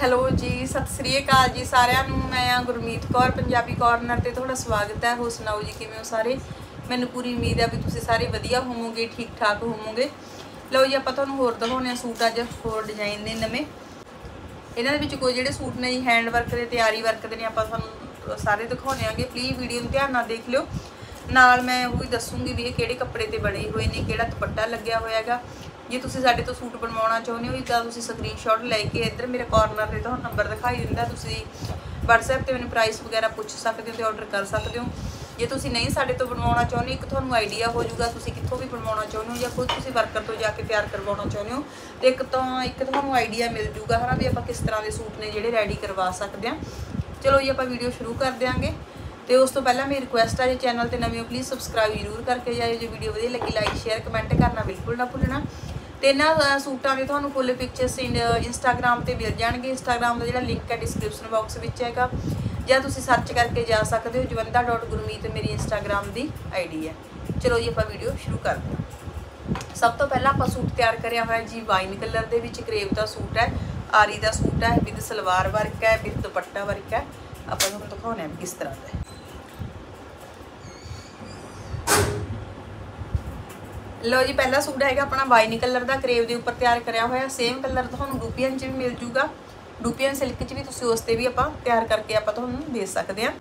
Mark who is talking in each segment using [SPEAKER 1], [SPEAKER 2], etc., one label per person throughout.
[SPEAKER 1] Hello ਜੀ, ਸਤਿ ਸ੍ਰੀ ਅਕਾਲ ਜੀ ਸਾਰਿਆਂ ਨੂੰ। ਮੈਂ ਆ ਗੁਰਮੀਤ ਕੌਰ, ਪੰਜਾਬੀ ਕੋਰਨਰ ਤੇ ਤੁਹਾਡਾ ਸਵਾਗਤ ਹੈ। ਹੋ ਸੁਣਾਓ ਜੀ, ਕਿਵੇਂ ਹੋ ਸਾਰੇ? ਮੈਨੂੰ ਪੂਰੀ ਉਮੀਦ ਹੈ ਵੀ ਤੁਸੀਂ ਸਾਰੇ ਵਧੀਆ ਹੋਵੋਗੇ ਠੀਕ ਠਾਕ ਹੋਵੋਗੇ। ਲਓ ਜੀ, ਆਪਾਂ ਤੁਹਾਨੂੰ ਹੋਰ ਦਿਖਾਉਣੇ ਆ ਸੂਟ ਅੱਜ, ਹੋਰ ਡਿਜ਼ਾਈਨ ਦੇ ਨਵੇਂ। ਇਹਨਾਂ ਦੇ ਵਿੱਚ ਕੋਈ ਜਿਹੜੇ ਸੂਟ ਨੇ ਜੀ ਹੈਂਡ ਵਰਕ ਦੇ, ਤਿਆਰੀ ਵਰਕ ਦੇ ਨੇ, ਆਪਾਂ ਤੁਹਾਨੂੰ ਸਾਰੇ ਦਿਖਾਉਣੇ ਆਂਗੇ ਪਲੀਜ਼ ਵੀਡੀਓ ਨੂੰ ਧਿਆਨ ਨਾਲ ਦੇਖ ਲਿਓ। ਨਾਲ ਮੈਂ ਉਹ ਵੀ ਦੱਸੂਗੀ ਵੀ ਇਹ ਕਿਹੜੇ ਕੱਪੜੇ ਤੇ ਬਣੇ ਹੋਏ ਨੇ, ਕਿਹੜਾ ਦੁਪੱਟਾ ਲੱਗਿਆ ਹੋਇਆ ਹੈਗਾ। ਜੇ ਤੁਸੀਂ ਸਾਡੇ ਤੋਂ ਸੂਟ ਬਣਵਾਉਣਾ ਚਾਹੁੰਦੇ ਹੋ ਤਾਂ ਤੁਸੀਂ ਸਕਰੀਨਸ਼ਾਟ ਲੈ ਕੇ ਇੱਧਰ ਮੇਰੇ ਕਾਰਨਰ ਤੇ ਤੁਹਾਨੂੰ ਨੰਬਰ ਦਿਖਾਈ ਦਿੰਦਾ। ਤੁਸੀਂ WhatsApp ਤੇ ਮੈਨੂੰ ਪ੍ਰਾਈਸ ਵਗੈਰਾ ਪੁੱਛ ਸਕਦੇ ਹੋ ਤੇ ਆਰਡਰ ਕਰ ਸਕਦੇ ਹੋ। ਜੇ ਤੁਸੀਂ ਨਹੀਂ ਸਾਡੇ ਤੋਂ ਬਣਵਾਉਣਾ ਚਾਹੁੰਦੇ, ਇੱਕ ਤੁਹਾਨੂੰ ਆਈਡੀਆ ਹੋ ਜਾਊਗਾ ਤੁਸੀਂ ਕਿੱਥੋਂ ਵੀ ਬਣਵਾਉਣਾ ਚਾਹੁੰਦੇ ਹੋ ਜਾਂ ਖੁਦ ਤੁਸੀਂ ਵਰਕਰ ਤੋਂ ਜਾ ਕੇ ਤਿਆਰ ਕਰਵਾਉਣਾ ਚਾਹੁੰਦੇ ਹੋ, ਤੇ ਇੱਕ ਤਾਂ ਇੱਕ ਤੁਹਾਨੂੰ ਆਈਡੀਆ ਮਿਲ ਜਾਊਗਾ ਹਨਾ ਵੀ ਆਪਾਂ ਕਿਸ ਤਰ੍ਹਾਂ ਦੇ ਸੂਟ ਨੇ ਜਿਹੜੇ ਰੈਡੀ ਕਰਵਾ ਸਕਦੇ ਹਾਂ। ਚਲੋ ਜੀ, ਆਪਾਂ ਵੀਡੀਓ ਸ਼ੁਰੂ ਕਰ ਦਿਆਂਗੇ। ਤੇ ਉਸ ਤੋਂ ਪਹਿਲਾਂ ਮੇਰੀ ਰਿਕੁਐਸਟ ਹੈ ਜੇ ਚੈਨਲ ਤੇ ਨਵੇਂ ਹੋ ਪਲੀਜ਼ ਸਬਸਕ੍ਰਾਈਬ ਜ਼ਰੂਰ ਕਰਕੇ ਜਾਇਓ। ਜੇ ਵੀਡੀਓ ਵਧੀਆ ਲੱਗੀ ਲਾਈਕ ਸ਼ੇਅਰ ਕਮੈਂਟ ਕਰਨਾ ਬਿਲਕੁਲ ਨਾ ਭੁੱਲਣਾ। ਤੇ ਇਹਨਾਂ ਸੂਟਾਂ ਦੇ ਤੁਹਾਨੂੰ ਫੁੱਲ ਪਿਕਚਰਸ ਇੰਸਟਾਗ੍ਰam ਤੇ ਮਿਲ ਜਾਣਗੇ। ਇੰਸਟਾਗ੍ਰam ਦਾ ਜਿਹੜਾ ਲਿੰਕ ਹੈ ਡਿਸਕ੍ਰਿਪਸ਼ਨ ਬਾਕਸ ਵਿੱਚ ਹੈਗਾ। ਜਾਂ ਤੁਸੀਂ ਸਰਚ ਕਰਕੇ ਜਾ ਸਕਦੇ ਹੋ। ਜਵੰਦਾ.ਗੁਰਮੀਤ ਮੇਰੀ ਇੰਸਟਾਗ੍ਰam ਦੀ ਆਈਡੀ ਹੈ। ਚਲੋ ਜੀ, ਆਪਾਂ ਵੀਡੀਓ ਸ਼ੁਰੂ ਕਰਦੇ ਹਾਂ। ਸਭ ਤੋਂ ਪਹਿਲਾਂ ਆਪਾਂ ਸੂਟ ਤਿਆਰ ਕਰਿਆ ਹੋਇਆ ਜੀ ਵਾਈਨ ਕਲਰ ਦੇ ਵਿੱਚ ਕਰੇਵ ਦਾ ਸੂਟ ਹੈ, ਆਰੀ ਦਾ ਸੂਟ ਹੈ ਵਿਦ ਸਲਵਾਰ ਵਰਕ ਹੈ ਵਿਦ ਦੁਪੱਟਾ ਵਰਕ ਹੈ। ਆਪਾਂ ਤੁਹਾਨੂੰ ਦਿਖਾਉਣਾ ਹੈ ਕਿਸ ਤਰ੍ਹਾਂ ਦਾ। ਹੈ ਜੀ, ਪਹਿਲਾ ਸੂਟ ਹੈਗਾ ਆਪਣਾ ਵਾਈਨ ਕਲਰ ਦਾ, ਕਰੇਵ ਦੇ ਉੱਪਰ ਤਿਆਰ ਕਰਿਆ ਹੋਇਆ। ਸੇਮ ਕਲਰ ਤੁਹਾਨੂੰ ਡੂਪੀਅਨ 'ਚ ਵੀ ਮਿਲ ਜੂਗਾ। ਡੂਪੀਅਨ ਸਿਲਕ 'ਚ ਵੀ ਤੁਸੀਂ ਉਸ ਤੇ ਵੀ ਆਪਾਂ ਤਿਆਰ ਕਰਕੇ ਆਪਾਂ ਤੁਹਾਨੂੰ ਦੇ ਸਕਦੇ ਹਾਂ।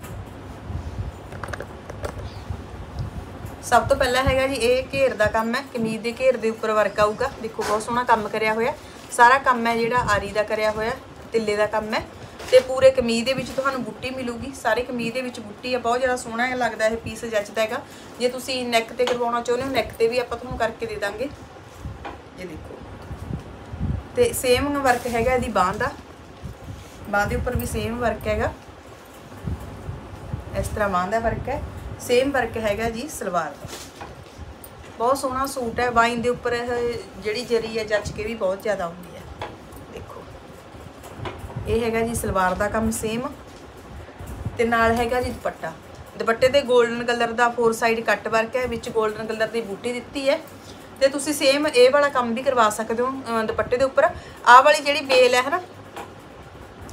[SPEAKER 1] ਸਭ ਤੋਂ ਪਹਿਲਾਂ ਹੈਗਾ ਜੀ, ਇਹ ਘੇਰ ਦਾ ਕੰਮ ਹੈ। ਕਮੀਜ਼ ਦੇ ਘੇਰ ਦੇ ਉੱਪਰ ਵਰਕ ਆਊਗਾ। ਦੇਖੋ, ਬਹੁਤ ਸੋਹਣਾ ਕੰਮ ਕਰਿਆ ਹੋਇਆ। ਸਾਰਾ ਕੰਮ ਹੈ ਜਿਹੜਾ ਆਰੀ ਦਾ ਕਰਿਆ ਹੋਇਆ। ਤਿੱਲੇ ਦਾ ਕੰਮ ਹੈ। ਤੇ ਪੂਰੇ ਕਮੀਜ਼ ਦੇ ਵਿੱਚ ਤੁਹਾਨੂੰ ਬੁੱਟੀ ਮਿਲੂਗੀ। ਸਾਰੇ ਕਮੀਜ਼ ਦੇ ਵਿੱਚ ਬੁੱਟੀ ਆ, ਬਹੁਤ ਜ਼ਿਆਦਾ ਸੋਹਣਾ ਲੱਗਦਾ ਇਹ ਪੀਸ ਜੱਚਦਾ ਹੈਗਾ। ਜੇ ਤੁਸੀਂ ਨੈਕ ਤੇ ਕਰਵਾਉਣਾ ਚਾਹੁੰਦੇ ਹੋ ਨੈਕ ਤੇ ਵੀ ਆਪਾਂ ਤੁਹਾਨੂੰ ਕਰਕੇ ਦੇ ਦਾਂਗੇ। ਇਹ ਦੇਖੋ। ਤੇ ਸੇਮ ਵਰਕ ਹੈਗਾ ਇਹਦੀ ਬਾਹ ਦਾ। ਬਾਹ ਦੇ ਉੱਪਰ ਵੀ ਸੇਮ ਵਰਕ ਹੈਗਾ। ਇਸ ਤਰ੍ਹਾਂ ਬਾਹ ਦਾ ਵਰਕ ਹੈ। ਸੇਮ ਵਰਕ ਹੈਗਾ ਜੀ ਸਲਵਾਰ ਦਾ। ਬਹੁਤ ਸੋਹਣਾ ਸੂਟ ਹੈ। ਵਾਈਨ ਦੇ ਉੱਪਰ ਜਿਹੜੀ ਜਰੀ ਹੈ ਜੱਚ ਕੇ ਵੀ ਬਹੁਤ ਜ਼ਿਆਦਾ ਆਉਂਦੀ ਇਹ ਹੈਗਾ ਜੀ ਸਲਵਾਰ ਦਾ ਕੰਮ ਸੇਮ ਤੇ ਨਾਲ ਹੈਗਾ ਜੀ ਦੁਪੱਟਾ। ਦੁਪੱਟੇ ਤੇ 골ਡਨ ਕਲਰ ਦਾ ਫੋਰ ਸਾਈਡ ਕੱਟ ਵਰਕ ਹੈ, ਵਿੱਚ 골ਡਨ ਕਲਰ ਦੀ ਬੂਟੀ ਦਿੱਤੀ ਹੈ ਤੇ ਤੁਸੀਂ ਸੇਮ ਇਹ ਵਾਲਾ ਕੰਮ ਵੀ ਕਰਵਾ ਸਕਦੇ ਹੋ ਦੁਪੱਟੇ ਦੇ ਉੱਪਰ। ਆਹ ਵਾਲੀ ਜਿਹੜੀ ਬੇਲ ਹੈ ਹਨਾ,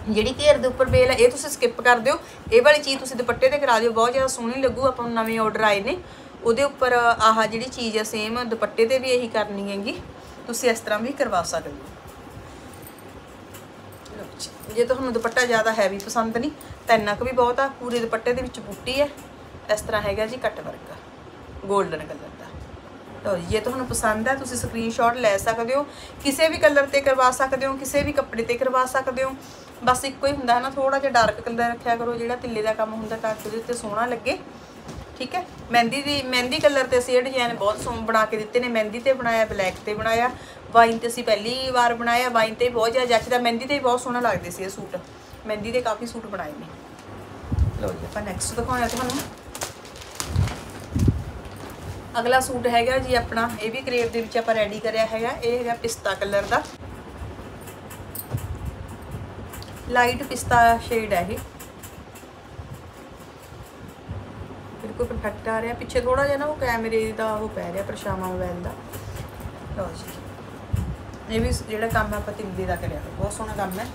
[SPEAKER 1] ਜਿਹੜੀ ਘੇਰ ਦੇ ਉੱਪਰ ਬੇਲ ਹੈ, ਇਹ ਤੁਸੀਂ ਸਕਿਪ ਕਰ ਦਿਓ। ਇਹ ਵਾਲੀ ਚੀਜ਼ ਤੁਸੀਂ ਦੁਪੱਟੇ ਤੇ ਕਰਾ ਦਿਓ, ਬਹੁਤ ਜ਼ਿਆਦਾ ਸੋਹਣੀ ਲੱਗੂ, ਆਪਾਂ ਨੂੰ ਨਵੇਂ ਆਰਡਰ ਆਏ ਨੇ। ਉਹਦੇ ਉੱਪਰ ਆਹ ਜਿਹੜੀ ਚੀਜ਼ ਹੈ ਸੇਮ ਦੁਪੱਟੇ ਤੇ ਵੀ ਇਹੀ ਕਰਨੀ ਹੈਗੀ। ਤੁਸੀਂ ਇਸ ਤਰ੍ਹਾਂ ਵੀ ਕਰਵਾ ਸਕਦੇ ਹੋ। ਜੇ ਤੁਹਾਨੂੰ ਦੁਪੱਟਾ ਜ਼ਿਆਦਾ ਹੈਵੀ ਪਸੰਦ ਨਹੀਂ, ਤਾਂ ਇੰਨਾ ਕੁ ਵੀ ਬਹੁਤ ਆ। ਪੂਰੇ ਦੁਪੱਟੇ ਦੇ ਵਿੱਚ ਬੁੱਟੀ ਹੈ। ਇਸ ਤਰ੍ਹਾਂ ਹੈਗਾ ਜੀ ਕੱਟ ਵਰਕ। 골ਡਨ ਕਲਰ ਦਾ। ਲਓ ਜੇ ਤੁਹਾਨੂੰ ਪਸੰਦ ਹੈ, ਤੁਸੀਂ ਸਕਰੀਨਸ਼ਾਟ ਲੈ ਸਕਦੇ ਹੋ। ਕਿਸੇ ਵੀ ਕਲਰ ਤੇ ਕਰਵਾ ਸਕਦੇ ਹੋ, ਕਿਸੇ ਵੀ ਕੱਪੜੇ ਤੇ ਕਰਵਾ ਸਕਦੇ ਹੋ। ਬਸ ਇੱਕੋ ਹੀ ਹੁੰਦਾ ਹੈ ਨਾ ਥੋੜਾ ਜਿਹਾ ਡਾਰਕ ਕਲਰ ਰੱਖਿਆ ਕਰੋ। ਜਿਹੜਾ ਤਿੱਲੇ ਦਾ ਕੰਮ ਹੁੰਦਾ, ਤਾਂ ਕਿ ਉਹਦੇ ਉੱਤੇ ਸੋਹਣਾ ਲੱਗੇ। ਠੀਕ ਹੈ? ਮਹਿੰਦੀ ਦੀ ਮਹਿੰਦੀ ਕਲਰ ਤੇ ਅਸੀਂ ਇਹ ਡਿਜ਼ਾਈਨ ਬਹੁਤ ਸੋਹਣਾ ਬਣਾ ਕੇ ਦਿੱਤੇ ਨੇ। ਮਹਿੰਦੀ ਤੇ ਬਣਾਇਆ ਬਲੈਕ ਤੇ ਬਣਾਇਆ। ਵਾਈਨ ਤੇ ਅਸੀਂ ਪਹਿਲੀ ਵਾਰ ਬਣਾਇਆ। ਵਾਈਨ ਤੇ ਬਹੁਤ ਜ਼ਿਆਦਾ ਜੱਚਦਾ ਮਹਿੰਦੀ ਤੇ ਬਹੁਤ ਸੋਹਣਾ ਲੱਗਦੇ ਸੀ ਇਹ ਸੂਟ। ਮਹਿੰਦੀ ਦੇ ਕਾਫੀ ਸੂਟ ਬਣਾਏ ਨੇ। ਲਓ ਜੀ। ਆਪਾਂ ਨੈਕਸਟ ਦਿਖਾਉਣਾ ਤੁਹਾਨੂੰ। ਅਗਲਾ ਸੂਟ ਹੈਗਾ ਜੀ ਆਪਣਾ ਇਹ ਵੀ ਕਰੇਵ ਦੇ ਵਿੱਚ ਆਪਾਂ ਰੈਡੀ ਕਰਿਆ ਹੈਗਾ। ਇਹ ਹੈਗਾ ਪਿਸਤਾ ਕਲਰ ਦਾ। ਲਾਈਟ ਪਿਸਤਾ ਸ਼ੇਡ ਹੈ ਇਹ। ਬਿਲਕੁਲ ਪਰਫੈਕਟ ਆ ਰਿਹਾ। ਪਿੱਛੇ ਥੋੜਾ ਜਿਹਾ ਨਾ ਉਹ ਕੈਮਰੇ ਦਾ ਉਹ ਪੈ ਰਿਹਾ, ਪਰਛਾਵਾਂ ਮੋਬਾਈਲ ਦਾ। ਲਓ ਜੀ। ਇਹ ਵੀ ਜਿਹੜਾ ਕੰਮ ਆਪਾਂ ਤਿੰਦੇ ਦਾ ਕਰਿਆ। ਬਹੁਤ ਸੋਹਣਾ ਕੰਮ ਹੈ।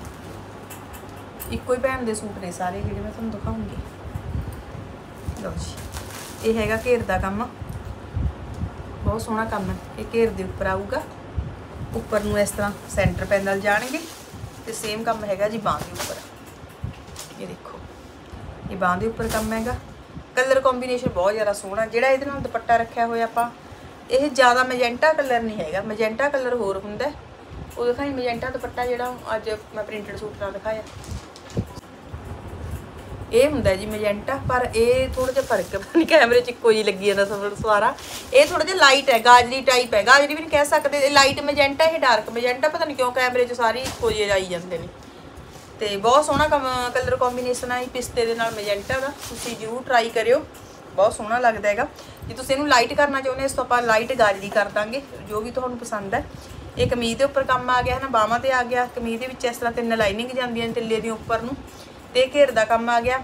[SPEAKER 1] ਇੱਕੋ ਹੀ ਭੈਣ ਦੇ ਸੂਟ ਨੇ ਸਾਰੇ, ਜਿਹੜੇ ਮੈਂ ਤੁਹਾਨੂੰ ਦਿਖਾਉਂਗੀ। ਲਓ ਜੀ। ਇਹ ਹੈਗਾ ਘੇਰ ਦਾ ਕੰਮ। ਬਹੁਤ ਸੋਹਣਾ ਕੰਮ ਹੈ। ਇਹ ਘੇਰ ਦੇ ਉੱਪਰ ਆਊਗਾ। ਉੱਪਰ ਨੂੰ ਇਸ ਤਰ੍ਹਾਂ ਸੈਂਟਰ ਪੈਨਲ ਜਾਣਗੇ। ਤੇ ਸੇਮ ਕੰਮ ਹੈਗਾ ਜੀ ਬਾਹ ਦੇ ਉੱਪਰ। ਇਹ ਦੇਖੋ। ਇਹ ਬਾਹ ਦੇ ਉੱਪਰ ਕੰਮ ਹੈਗਾ। ਕਲਰ ਕੰਬੀਨੇਸ਼ਨ ਬਹੁਤ ਜ਼ਿਆਦਾ ਸੋਹਣਾ, ਜਿਹੜਾ ਇਹਦੇ ਨਾਲ ਦੁਪੱਟਾ ਰੱਖਿਆ ਹੋਇਆ ਆਪਾਂ, ਇਹ ਜ਼ਿਆਦਾ ਮੈਜੈਂਟਾ ਕਲਰ ਨਹੀਂ ਹੈਗਾ ਮੈਜੈਂਟਾ ਕਲਰ ਹੋਰ ਹੁੰਦਾ ਉਹ ਦਿਖਾਈ ਮੈਜੈਂਟਾ ਦੁਪੱਟਾ ਜਿਹੜਾ ਅੱਜ ਮੈਂ ਪ੍ਰਿੰਟਡ ਸੂਟ ਨਾਲ ਦਿਖਾਇਆ। ਇਹ ਹੁੰਦਾ ਜੀ ਮੈਜੈਂਟਾ ਪਰ ਇਹ ਥੋੜਾ ਜਿਹਾ ਫ਼ਰਕ ਪਤਾ ਨਹੀਂ ਕੈਮਰੇ 'ਚ ਇੱਕੋ ਜੀ ਲੱਗੀ ਜਾਂਦਾ ਸਫਰ ਸਵਾਰਾ। ਇਹ ਥੋੜਾ ਜਿਹਾ ਲਾਈਟ ਹੈ, ਗਾਜਰੀ ਟਾਈਪ ਹੈ, ਗਾਜਰੀ ਵੀ ਨਹੀਂ ਕਹਿ ਸਕਦੇ, ਇਹ ਲਾਈਟ ਮੈਜੈਂਟਾ ਇਹ ਡਾਰਕ ਮੈਜੈਂਟਾ ਪਤਾ ਨਹੀਂ ਕਿਉਂ ਕੈਮਰੇ 'ਚ ਸਾਰੀ ਇੱਕੋ ਜਿਹੇ ਆਈ ਜਾਂਦੇ ਨੇ। ਤੇ ਬਹੁਤ ਸੋਹਣਾ ਕਲਰ ਕੰਬੀਨੇਸ਼ਨ ਹੈ ਪਿਸਤੇ ਦੇ ਨਾਲ ਮੈਜੈਂਟਾ ਦਾ, ਤੁਸੀਂ ਜ਼ਰੂਰ ਟਰਾਈ ਕਰਿਓ, ਬਹੁਤ ਸੋਹਣਾ ਲੱਗਦਾ ਹੈਗਾ। ਜੇ ਤੁਸੀਂ ਇਹਨੂੰ ਲਾਈਟ ਕਰਨਾ ਚਾਹੁੰਦੇ ਇਸ ਤੋਂ ਆਪਾਂ ਲਾਈਟ ਗਾਜਰੀ ਕਰ ਦਾਂਗੇ, ਜੋ ਵੀ ਤੁਹਾਨੂੰ ਪਸੰਦ ਹੈ। ਇਹ ਕਮੀਜ਼ ਦੇ ਉੱਪਰ ਕੰਮ ਆ ਗਿਆ ਹੈ ਨਾ ਬਾਹਾਂ ਤੇ ਆ ਗਿਆ, ਕਮੀਜ਼ ਦੇ ਵਿੱਚ ਇਸ ਤਰ੍ਹਾਂ ਤਿੰਨ ਲਾਈਨਿੰਗ ਜਾਂਦੀਆਂ ਨੇ ਤਿੱਲੇ ਦੀ ਉੱਪਰ ਨੂੰ, ਤੇ ਘੇਰ ਦਾ ਕੰਮ ਆ ਗਿਆ।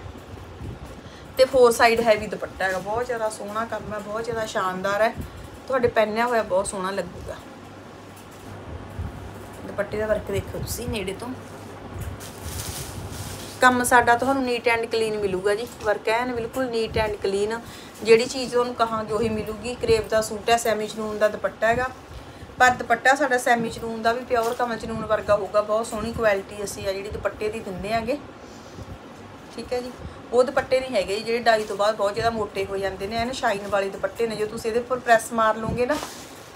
[SPEAKER 1] ਤੇ ਫੋਰ ਸਾਈਡ ਹੈਵੀ ਦੁਪੱਟਾ ਹੈਗਾ, ਬਹੁਤ ਜ਼ਿਆਦਾ ਸੋਹਣਾ ਕੰਮ ਹੈ, ਬਹੁਤ ਜ਼ਿਆਦਾ ਸ਼ਾਨਦਾਰ ਹੈ। ਤੁਹਾਡੇ ਪਹਿਨਿਆ ਹੋਇਆ ਬਹੁਤ ਸੋਹਣਾ ਲੱਗੂਗਾ। ਦੁਪੱਟੇ ਦਾ ਵਰਕ ਦੇਖੋ ਤੁਸੀਂ ਨੇੜੇ ਤੋਂ। ਕੰਮ ਸਾਡਾ ਤੁਹਾਨੂੰ ਨੀਟ ਐਂਡ ਕਲੀਨ ਮਿਲੂਗਾ ਜੀ। ਵਰਕ ਐਨ ਬਿਲਕੁਲ ਨੀਟ ਐਂਡ ਕਲੀਨ ਜਿਹੜੀ ਚੀਜ਼ ਤੁਹਾਨੂੰ ਕਹਾਂਗੇ ਉਹੀ ਮਿਲੂਗੀ ਕਰੇਪ ਦਾ ਸੂਟ ਹੈ ਸੈਮੀ ਚਨੂਨ ਦਾ ਦੁਪੱਟਾ ਹੈਗਾ। ਪਰ ਦੁਪੱਟਾ ਸਾਡਾ ਸੈਮੀ ਚਨੂਨ ਦਾ ਵੀ ਪਿਓਰ ਕਮਲ ਚਨੂਨ ਵਰਗਾ ਹੋਊਗਾ। ਬਹੁਤ ਸੋਹਣੀ ਕੁਆਲਿਟੀ ਅਸੀਂ ਆ ਜਿਹੜੀ ਦੁਪੱਟੇ ਦੀ ਦਿੰਦੇ ਆਂਗੇ। ਠੀਕ ਹੈ ਜੀ। ਉਹ ਦੁਪੱਟੇ ਨਹੀਂ ਹੈਗੇ ਜੀ, ਜਿਹੜੇ ਡਾਈ ਤੋਂ ਬਾਅਦ ਬਹੁਤ ਜ਼ਿਆਦਾ ਮੋਟੇ ਹੋ ਜਾਂਦੇ ਨੇ। ਐਨ ਸ਼ਾਈਨ ਵਾਲੇ ਦੁਪੱਟੇ ਨੇ। ਜੋ ਤੁਸੀਂ ਇਹਦੇ ਉੱਪਰ ਪ੍ਰੈਸ ਮਾਰ ਲਓਗੇ ਨਾ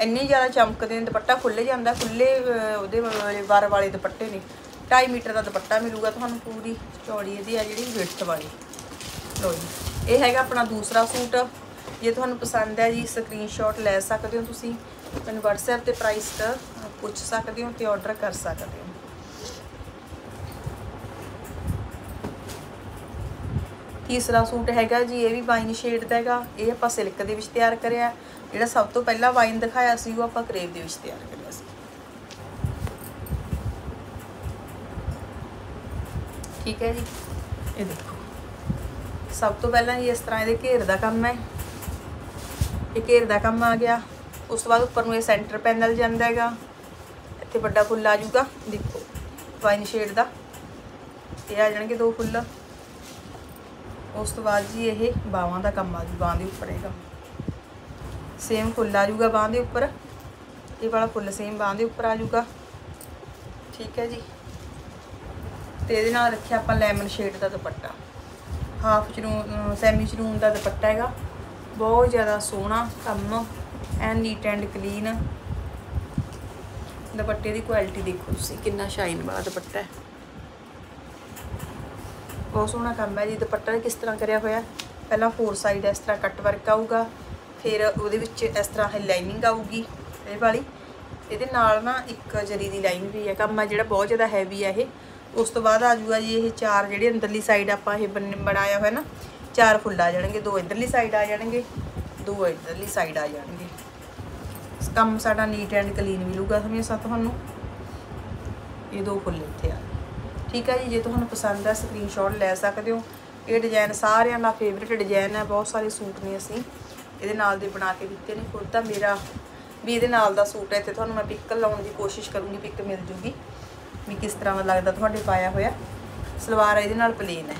[SPEAKER 1] ਇੰਨੇ ਜ਼ਿਆਦਾ ਚਮਕਦੇ ਨੇ। ਦੁਪੱਟਾ ਖੁੱਲੇ ਜਾਂਦਾ। ਖੁੱਲੇ ਉਹਦੇ ਵਾਲੇ ਵਾਰ ਵਾਲੇ ਦੁਪੱਟੇ ਨੇ। 2.5 ਮੀਟਰ ਦਾ ਦੁਪੱਟਾ ਮਿਲੂਗਾ ਤੁਹਾਨੂੰ ਪੂਰੀ ਚੌੜੀ ਇਹਦੀ ਆ ਜਿਹੜੀ ਵਿੜਥ ਵਾਲੀ। ਲੋ ਜੀ, ਇਹ ਹੈਗਾ ਆਪਣਾ ਦੂਸਰਾ ਸੂਟ। ਜੇ ਤੁਹਾਨੂੰ ਪਸੰਦ ਹੈ ਜੀ ਸਕਰੀਨਸ਼ਾਟ ਲੈ ਸਕਦੇ ਹੋ ਤੁਸੀਂ। ਮੈਨੂੰ WhatsApp ਤੇ ਪ੍ਰਾਈਸ ਪੁੱਛ ਸਕਦੇ ਹੋ ਤੇ ਆਰਡਰ ਕਰ ਸਕਦੇ ਹੋ। ਤੀਸਰਾ ਸੂਟ ਹੈਗਾ ਜੀ, ਇਹ ਵੀ ਵਾਈਨ ਸ਼ੇਡ ਦਾ ਹੈਗਾ। ਇਹ ਆਪਾਂ ਸਿਲਕ ਦੇ ਵਿੱਚ ਤਿਆਰ ਕਰਿਆ। ਜਿਹੜਾ ਸਭ ਤੋਂ ਪਹਿਲਾਂ ਵਾਈਨ ਦਿਖਾਇਆ ਸੀ, ਉਹ ਆਪਾਂ ਕਰੇਵ ਦੇ ਵਿੱਚ ਤਿਆਰ ਕਰਿਆ ਸੀ ਠੀਕ ਹੈ ਜੀ। ਇਹ ਦੇਖੋ। ਸਭ ਤੋਂ ਪਹਿਲਾਂ ਜੀ ਇਸ ਤਰ੍ਹਾਂ ਇਹਦੇ ਘੇਰ ਦਾ ਕੰਮ ਹੈ। ਇਹ ਘੇਰ ਦਾ ਕੰਮ ਆ ਗਿਆ। ਉਸ ਤੋਂ ਬਾਅਦ ਉੱਪਰ ਨੂੰ ਇਹ ਸੈਂਟਰ ਪੈਨਲ ਜਾਂਦਾ ਹੈਗਾ। ਇੱਥੇ ਵੱਡਾ ਫੁੱਲ ਆ ਜਾਊਗਾ। ਦੇਖੋ ਵਾਈਨ ਸ਼ੇਡ ਦਾ। ਇਹ ਆ ਜਾਣਗੇ ਦੋ ਫੁੱਲ। ਉਸ ਤੋਂ ਬਾਅਦ ਜੀ ਇਹ ਬਾਹਾਂ ਦਾ ਕੰਮ ਆ ਜੂ ਬਾਹਾਂ ਦੇ ਉੱਪਰ ਹੈਗਾ। ਸੇਮ ਫੁੱਲ ਆ ਜਾਊਗਾ ਬਾਹਾਂ ਦੇ ਉੱਪਰ। ਇਹ ਵਾਲਾ ਫੁੱਲ ਸੇਮ ਬਾਹਾਂ ਦੇ ਉੱਪਰ ਆ ਜਾਊਗਾ। ਠੀਕ ਹੈ ਜੀ। ਤੇ ਇਹਦੇ ਨਾਲ ਰੱਖਿਆ ਆਪਾਂ ਲੈਮਨ ਸ਼ੇਡ ਦਾ dupatta. Half chinon semi chinon ਦਾ ਦੁਪੱਟਾ ਹੈਗਾ। ਬਹੁਤ ਜ਼ਿਆਦਾ ਸੋਹਣਾ, ਕੰਮ ਐਨ ਨੀਟ ਐਂਡ ਕਲੀਨ ਦੁਪੱਟੇ ਦੀ ਕੁਆਲਿਟੀ ਦੇਖੋ ਤੁਸੀਂ, ਕਿੰਨਾ ਸ਼ਾਈਨ ਵਾਲਾ ਦੁਪੱਟਾ ਹੈ। ਬਹੁਤ ਸੋਹਣਾ ਕੰਮ ਹੈ ਜੀ, ਦੁਪੱਟਾ ਕਿਸ ਤਰ੍ਹਾਂ ਕਰਿਆ ਹੋਇਆ ਪਹਿਲਾਂ ਫੋਰ ਸਾਈਡ ਇਸ ਤਰ੍ਹਾਂ ਕੱਟ ਵਰਕ ਆਊਗਾ, ਫਿਰ ਉਹਦੇ ਵਿੱਚ ਇਸ ਤਰ੍ਹਾਂ ਹੈ ਲਾਈਨਿੰਗ ਆਊਗੀ, ਇਹ ਵਾਲੀ। ਇਹਦੇ ਨਾਲ ਨਾ ਇੱਕ ਜਰੀ ਦੀ ਲਾਈਨ ਵੀ ਹੈ, ਕੰਮ ਆ ਜਿਹੜਾ ਬਹੁਤ ਜ਼ਿਆਦਾ ਹੈਵੀ ਹੈ ਇਹ। ਉਸ ਤੋਂ ਬਾਅਦ ਆ ਜੂਗਾ ਜੀ ਇਹ ਚਾਰ ਜਿਹੜੇ ਅੰਦਰਲੀ ਸਾਈਡ ਆਪਾਂ ਇਹ ਬਣ- ਬਣਾਇਆ ਹੋਇਆ ਨਾ, ਚਾਰ ਫੁੱਲ ਆ ਜਾਣਗੇ, ਦੋ ਇਧਰਲੀ ਸਾਈਡ ਆ ਜਾਣਗੇ, ਦੋ ਇਧਰਲੀ ਸਾਈਡ ਆ ਜਾਣਗੇ। ਕੰਮ ਸਾਡਾ ਨੀਟ ਐਂਡ ਕਲੀਨ ਮਿਲੂਗਾ ਹਮੇਸ਼ਾ ਤੁਹਾਨੂੰ? ਇਹ ਦੋ ਫੁੱਲ ਇੱਥੇ ਆ। ਠੀਕ ਹੈ ਜੀ, ਜੇ ਤੁਹਾਨੂੰ ਪਸੰਦ ਹੈ ਸਕਰੀਨਸ਼ਾਟ ਲੈ ਸਕਦੇ ਹੋ। ਇਹ ਡਿਜ਼ਾਈਨ ਸਾਰਿਆਂ ਦਾ ਫੇਵਰਿਟ ਡਿਜ਼ਾਈਨ ਹੈ ਬਹੁਤ ਸਾਰੇ ਸੂਟ ਨੇ ਅਸੀਂ। ਇਹਦੇ ਨਾਲ ਦੇ ਬਣਾ ਕੇ ਦਿੱਤੇ ਨੇ ਖੁਦ ਤਾਂ ਮੇਰਾ ਵੀ ਇਹਦੇ ਨਾਲ ਦਾ ਸੂਟ ਹੈ ਤੇ ਤੁਹਾਨੂੰ ਮੈਂ ਪਿੱਕ ਲਾਉਣ ਦੀ ਕੋਸ਼ਿਸ਼ ਕਰੂੰਗੀ ਪਿੱਕ ਮਿਲ ਜੂਗੀ। ਵੀ ਕਿਸ ਤਰ੍ਹਾਂ ਦਾ ਲੱਗਦਾ ਤੁਹਾਡੇ ਪਾਇਆ ਹੋਇਆ। ਸਲਵਾਰ ਇਹਦੇ ਨਾਲ ਪਲੇਨ ਹੈ।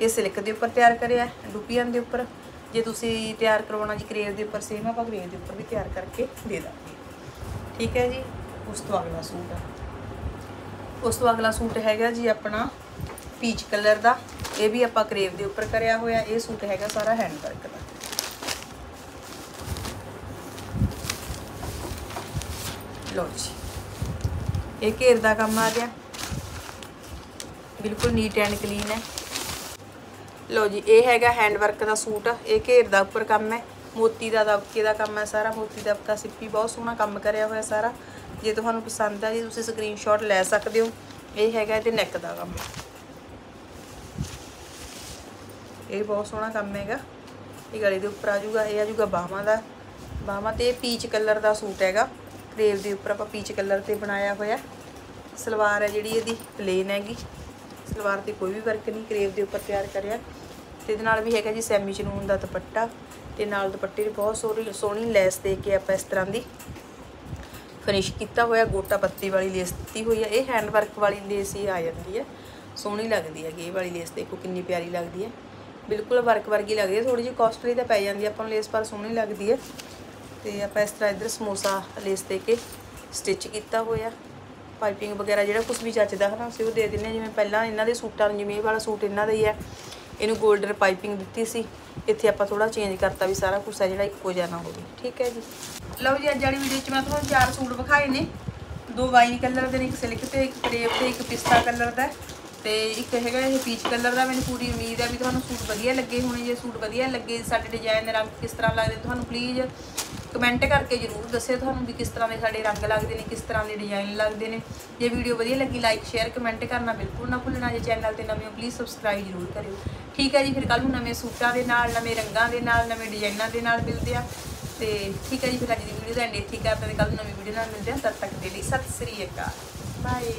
[SPEAKER 1] ਇਹ ਸਿਲਕ ਦੇ ਉੱਪਰ ਤਿਆਰ ਕਰਿਆ ਡੁਪੀਆਂ ਦੇ ਉੱਪਰ। ਜੇ ਤੁਸੀਂ ਤਿਆਰ ਕਰਵਾਉਣਾ ਜੀ ਕਰੇਵ ਦੇ ਉੱਪਰ ਸੇਮ ਆਪਾਂ ਕਰੇਵ ਦੇ ਉੱਪਰ ਵੀ ਤਿਆਰ ਕਰਕੇ ਦੇ ਦਾਂਗੇ। ਠੀਕ ਹੈ ਜੀ? ਉਸ ਤੋਂ ਅਗਲਾ ਸੂਟ ਹੈ ਉਸ ਤੋਂ ਅਗਲਾ ਸੂਟ ਹੈਗਾ ਜੀ ਆਪਣਾ ਪੀਚ ਕਲਰ ਦਾ। ਇਹ ਵੀ ਆਪਾਂ ਕਰੇਵ ਦੇ ਉੱਪਰ ਕਰਿਆ ਹੋਇਆ। ਇਹ ਸੂਟ ਹੈਗਾ ਸਾਰਾ ਹੈਂਡ ਵਰਕ ਦਾ। ਲਓ ਜੀ। ਇਹ ਘੇਰ ਦਾ ਕੰਮ ਆ ਗਿਆ। ਬਿਲਕੁਲ ਨੀਟ ਐਂਡ ਕਲੀਨ ਹੈ। ਲਓ ਜੀ, ਇਹ ਹੈਗਾ ਹੈਂਡ ਵਰਕ ਦਾ ਸੂਟ, ਇਹ ਘੇਰ ਦਾ ਉੱਪਰ ਕੰਮ ਹੈ। ਮੋਤੀ ਦਾ ਦਬਕੇ ਦਾ ਕੰਮ ਹੈ ਸਾਰਾ, ਮੋਤੀ ਦਬਕਾ ਸਿੱਪੀ, ਬਹੁਤ ਸੋਹਣਾ ਕੰਮ ਕਰਿਆ ਹੋਇਆ ਸਾਰਾ। ਜੇ ਤੁਹਾਨੂੰ ਪਸੰਦ ਆ ਜੀ, ਤੁਸੀਂ ਸਕਰੀਨਸ਼ਾਟ ਲੈ ਸਕਦੇ ਹੋ। ਇਹ ਹੈਗਾ ਇਹਦੇ ਨੈਕ ਦਾ ਕੰਮ। ਇਹ ਬਹੁਤ ਸੋਹਣਾ ਕੰਮ ਹੈਗਾ। ਇਹ ਗਲੇ ਦੇ ਉੱਪਰ ਆ ਜਾਊਗਾ, ਇਹ ਆ ਜਾਊਗਾ ਬਾਹਾਂ ਦਾ। ਬਾਹਾਂ ਤੇ ਪੀਚ ਕਲਰ ਦਾ ਸੂਟ ਹੈਗਾ। ਕਰੇਵ ਦੇ ਉੱਪਰ ਆਪਾਂ ਪੀਚ ਕਲਰ ਤੇ ਬਣਾਇਆ ਹੋਇਆ। ਸਲਵਾਰ ਹੈ ਜਿਹੜੀ ਇਹਦੀ ਪਲੇਨ ਹੈਗੀ। ਸਲਵਾਰ ਤੇ ਕੋਈ ਵੀ ਵਰਕ ਨਹੀਂ, ਕਰੇਵ ਦੇ ਉੱਪਰ ਤਿਆਰ ਕਰਿਆ। ਤੇ ਇਹਦੇ ਨਾਲ ਵੀ ਹੈਗਾ ਜੀ ਸੈਮੀ ਚਨੂਨ ਦਾ ਦੁਪੱਟਾ। ਤੇ ਨਾਲ ਦੁਪੱਟੇ ਦੀ ਬਹੁਤ ਸੋਹਣੀ ਸੋਹਣੀ ਲੈਸ ਦੇ ਕੇ ਆਪਾਂ ਇਸ ਤਰ੍ਹਾਂ ਦੀ ਫਿਨਿਸ਼ ਕੀਤਾ ਹੋਇਆ। ਗੋਟਾ ਪੱਤੀ ਵਾਲੀ ਲੇਸ ਦਿੱਤੀ ਹੋਈ ਹੈ। ਇਹ ਹੈਂਡ ਵਰਕ ਵਾਲੀ ਲੇਸ ਹੀ ਆ ਜਾਂਦੀ ਹੈ। ਸੋਹਣੀ ਲੱਗਦੀ ਹੈ ਇਹ ਵਾਲੀ ਲੇਸ, ਦੇਖੋ ਕਿੰਨੀ ਪਿਆਰੀ ਲੱਗਦੀ ਹੈ। ਬਿਲਕੁਲ ਵਰਕ ਵਰਗੀ ਲੱਗਦੀ ਹੈ। ਥੋੜੀ ਜਿਹੀ ਕਾਸਟਲੀ ਤਾਂ ਪੈ ਜਾਂਦੀ ਹੈ। ਆਪਾਂ ਨੂੰ ਲੇਸ ਪਰ ਸੋਹਣੀ ਲੱਗਦੀ ਹੈ। ਤੇ ਆਪਾਂ ਇਸ ਤਰ੍ਹਾਂ ਇੱਧਰ ਸਮੋਸਾ ਲੇਸ ਦੇ ਕੇ ਸਟਿਚ ਕੀਤਾ ਹੋਇਆ। ਪਾਈਪਿੰਗ ਵਗੈਰਾ ਜਿਹੜਾ ਕੁਝ ਵੀ ਚੱਜਦਾ ਹੈ ਨਾ ਅਸੀਂ ਉਹ ਦੇ ਦਿੰਨੇ ਹਾਂ। ਜਿਵੇਂ ਪਹਿਲਾਂ ਇਹਨਾਂ ਦੇ ਸੂਟਾਂ ਨੂੰ, ਜਿਵੇਂ ਇਹ ਵਾਲਾ ਸੂਟ ਇਹਨਾਂ ਦਾ ਹੀ ਹੈ, ਇਹਨੂੰ 골ਡਨ ਪਾਈਪਿੰਗ ਦਿੱਤੀ ਸੀ। ਇੱਥੇ ਆਪਾਂ ਥੋੜਾ ਚੇਂਜ ਕਰਤਾ ਵੀ ਸਾਰਾ ਕੁਝ ਹੈ ਜਿਹੜਾ ਇੱਕੋ ਜਿਹਾ ਨਾ ਹੋਵੇ। ਠੀਕ ਹੈ ਜੀ। ਲਓ ਜੀ, ਅੱਜ ਵਾਲੀ ਵੀਡੀਓ 'ਚ ਮੈਂ ਤੁਹਾਨੂੰ ਚਾਰ ਸੂਟ ਵਿਖਾਏ ਨੇ। ਦੋ ਵਾਈਨ ਕਲਰ ਦੇ ਨੇ, ਇੱਕ ਸਿਲਕ ਤੇ, ਇੱਕ ਕਰੇਪ ਤੇ, ਇੱਕ ਪਿਸਤਾ ਕਲਰ ਦਾ। ਤੇ ਇੱਕ ਹੈਗਾ ਇਹ ਪੀਚ ਕਲਰ ਦਾ, ਮੈਨੂੰ ਪੂਰੀ ਉਮੀਦ ਹੈ ਵੀ ਤੁਹਾਨੂੰ ਸੂਟ ਵਧੀਆ ਲੱਗੇ ਹੋਣੇ। ਜੇ ਸੂਟ ਵਧੀਆ ਲੱਗੇ, ਸਾਡੇ ਡਿਜ਼ਾਈਨ ਦੇ ਰੰਗ ਕਿਸ ਤਰ੍ਹਾਂ ਲੱਗਦੇ, ਤੁਹਾਨੂੰ ਪਲੀਜ਼ ਕਮੈਂਟ ਕਰਕੇ ਜਰੂਰ ਦੱਸਿਓ ਤੁਹਾਨੂੰ ਵੀ ਕਿਸ ਤਰ੍ਹਾਂ ਦੇ ਸਾਡੇ ਰੰਗ ਲੱਗਦੇ ਨੇ, ਕਿਸ ਤਰ੍ਹਾਂ ਦੇ ਡਿਜ਼ਾਈਨ ਲੱਗਦੇ ਨੇ। ਜੇ ਵੀਡੀਓ ਵਧੀਆ ਲੱਗੀ ਲਾਈਕ ਸ਼ੇਅਰ ਕਮੈਂਟ ਕਰਨਾ ਬਿਲਕੁਲ ਨਾ ਭੁੱਲਣਾ। ਜੇ ਚੈਨਲ ਤੇ ਨਵੇਂ ਹੋ ਪਲੀਜ਼ ਸਬਸਕ੍ਰਾਈਬ ਜਰੂਰ ਕਰਿਓ। ਠੀਕ ਹੈ ਜੀ, ਫਿਰ ਕੱਲ ਨੂੰ ਨਵੇਂ ਸੂਟਾਂ ਦੇ ਨਾਲ, ਨਵੇਂ ਰੰਗਾਂ ਦੇ ਨਾਲ, ਨਵੇਂ ਡਿਜ਼ਾਈਨਾਂ ਦੇ ਨਾਲ ਮਿਲਦੇ ਆ ਤੇ ਠੀਕ ਹੈ ਜੀ, ਫਿਰ ਅੱਜ ਦੀ ਵੀਡੀਓ ਦਾ ਐਂਡ ਇੱਥੇ ਕਰਦੇ ਹਾਂ ਕੱਲ ਨੂੰ ਨਵੀਂ ਵੀਡੀਓ ਨਾਲ ਮਿਲਦੇ ਆ ਤਦ ਤੱਕ ਦੇ ਲਈ ਸਤਿ ਸ੍ਰੀ ਅਕਾਲ। ਬਾਏ